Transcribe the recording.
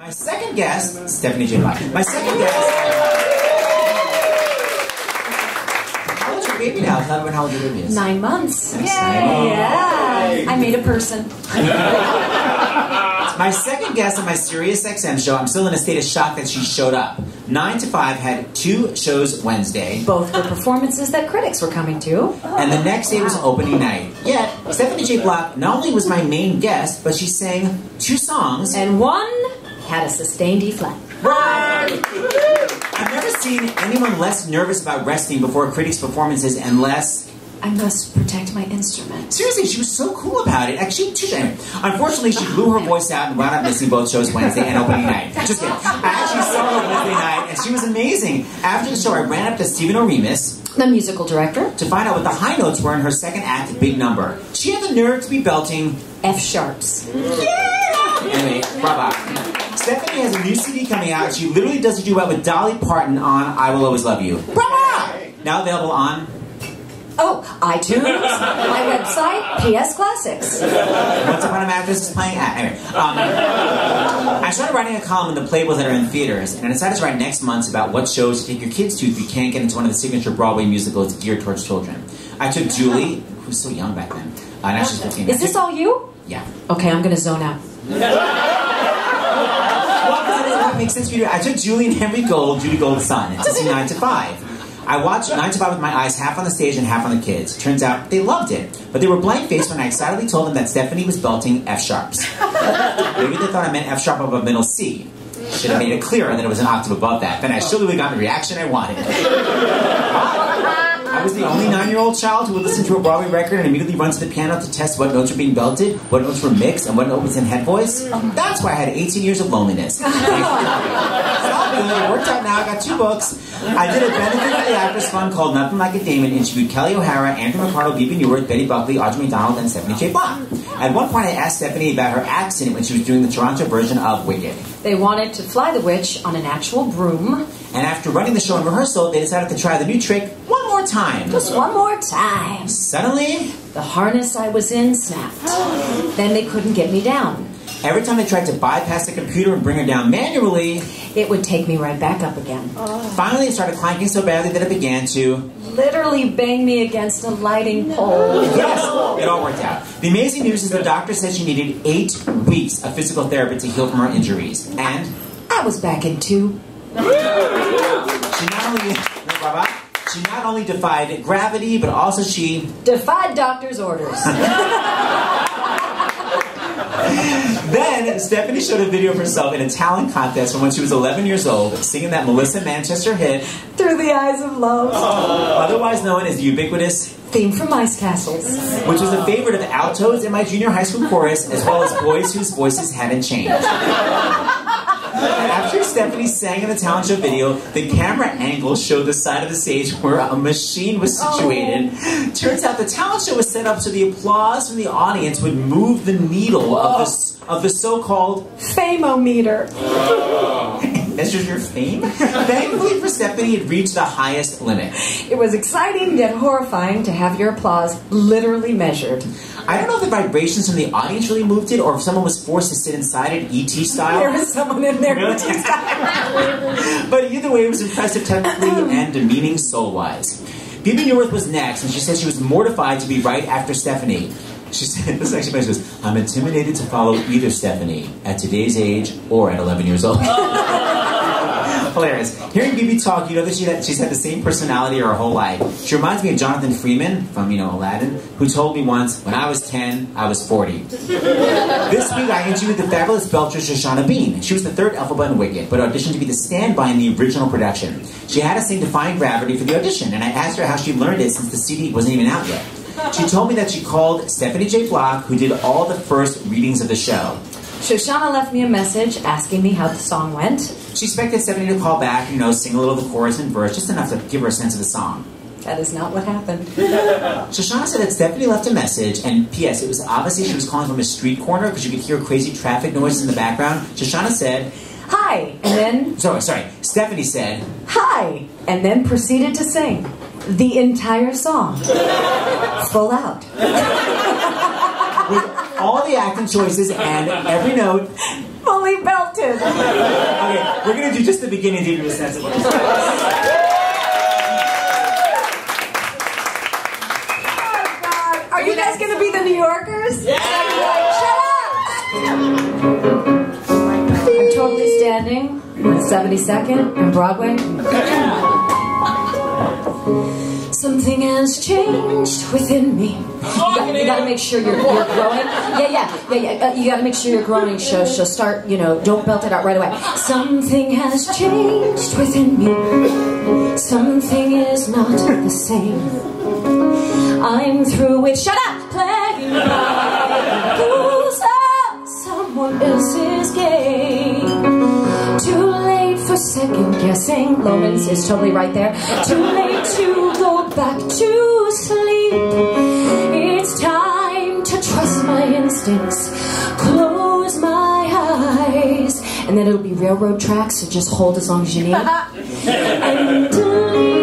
My second guest, Stephanie J. Block. My second guest. How old's your baby now? Tell everyone how old your baby is. Nine months. Nice. Yeah. I made a person. My second guest on my Sirius XM show, I'm still in a state of shock that she showed up. 9 to 5 had two shows Wednesday, Both were performances that critics were coming to. and the next day was opening night. Yet, Stephanie J. Block not only was my main guest, but she sang two songs. And one had a sustained E flat. I've never seen anyone less nervous about resting before a critics' performances and less I must protect my instrument. Seriously, she was so cool about it. Actually, she, unfortunately, she blew her voice out and wound up missing both shows Wednesday and opening night. Just kidding. I actually saw her Wednesday night, and she was amazing. After the show, I ran up to Stephen Oremus The musical director, to find out what the high notes were in her second act, Big Number. She had the nerve to be belting. F sharps. Yeah! Anyway, bravo. Stephanie has a new CD coming out, she literally does a duet with Dolly Parton on "I Will Always Love You." Bravo! Now available on Oh, iTunes, my website, PS Classics. Once Upon a Mattress is playing at. Anyway, um, I started writing a column in the Playbills that are in theaters, and I decided to write next month about what shows to take your kids to if you can't get into one of the signature Broadway musicals geared towards children. I took Julie, who was so young back then, uh, now she's 15. Is this all you? Yeah. Okay, I'm gonna zone out. Well, because it doesn't make sense for you. I took Julie and Henry Gold, Judy Gold's son, to see 9 to 5. I watched 9 to 5 with my eyes half on the stage and half on the kids. Turns out they loved it, but they were blank faced when I excitedly told them that Stephanie was belting F sharps. Maybe they thought I meant F sharp above middle C. Should have made it clearer that it was an octave above that. Then I surely would have gotten the reaction I wanted. I was the only nine-year-old child who would listen to a Broadway record and immediately run to the piano to test what notes were being belted, what notes were mixed, and what note was in head voice. That's why I had 18 years of loneliness. It's all good. It worked out now. I got two books. I did a benefit for the Actors Fund called Nothing Like a Damon, interviewed Kelli O'Hara, Andrea McArdle, Bebe Neuwirth, Betty Buckley, Audra McDonald, and Stephanie J. Block. At one point, I asked Stephanie about her accident when she was doing the Toronto version of Wicked. They wanted to fly the witch on an actual broom. And after running the show in rehearsal, they decided to try the new trick more time. Just one more time. Suddenly, The harness I was in snapped. then they couldn't get me down. every time they tried to bypass the computer and bring her down manually, It would take me right back up again. Oh. finally it started clanking so badly that it began to. Literally bang me against a lighting pole. Yes, it all worked out. The amazing news is the doctor said she needed eight weeks of physical therapy to heal from her injuries. And I was back in two. she not only. She not only defied gravity, but also she Defied doctor's orders. Then Stephanie showed a video of herself in a talent contest from when she was 11 years old, singing that Melissa Manchester hit, Through the eyes of love. Oh. otherwise known as the ubiquitous, Theme from Ice Castles. which was a favorite of altos in my junior high school chorus, as well as boys whose voices hadn't changed. After Stephanie sang in the talent show video, the camera angle showed the side of the stage where a machine was oh. situated. Turns out the talent show was set up so the applause from the audience would move the needle of the, oh. of the so-called Famometer. measures your fame. Thankfully for Stephanie, it reached the highest limit. It was exciting yet horrifying to have your applause literally measured. I don't know if the vibrations from the audience really moved it, or if someone was forced to sit inside it, ET style. There was someone in there. Really? but either way, it was impressive technically and demeaning soul-wise. Bebe Neuwirth was next, and she said she was mortified to be right after Stephanie. She said, this is actually my says, I'm intimidated to follow either Stephanie at today's age or at 11 years old. Hilarious. Hearing Bebe talk, you know that she had, she's had the same personality her whole life. She reminds me of Jonathan Freeman from, you know, Aladdin, who told me once, when I was 10, I was 40. this week I interviewed the fabulous belcher Shoshana Bean. She was the third Elphaba in Wicked, but auditioned to be the standby in the original production. She had to sing Defying Gravity for the audition, and I asked her how she learned it since the CD wasn't even out yet. She told me that she called Stephanie J. Block, who did all the first readings of the show. Shoshana left me a message asking me how the song went. She expected Stephanie to call back, you know, sing a little of the chorus and verse, just enough to give her a sense of the song. That is not what happened. Shoshana said that Stephanie left a message, and P.S. It was obviously she was calling from a street corner because you could hear crazy traffic noises in the background. Shoshana said, Hi, and then sorry, sorry, Stephanie said, hi, and then proceeded to sing the entire song, full out. with all the acting choices and every note, Fully belted. We're gonna do just the beginning to give you a sense of what it's like. Oh, Are you guys gonna be the New Yorkers? Yeah! Shut up! I'm totally standing on 72nd and Broadway. Something has changed within me. You, got, you gotta make sure you're, you're growing. Yeah, yeah, yeah, yeah. Uh, you gotta make sure you're growing. So, so start, you know, don't belt it out right away. Something has changed within me. Something is not the same. I'm through with shut up playing the someone else's second guessing. Lomans is totally right there. Too late to go back to sleep. It's time to trust my instincts. Close my eyes. And then it'll be railroad tracks, so just hold as long as you need. and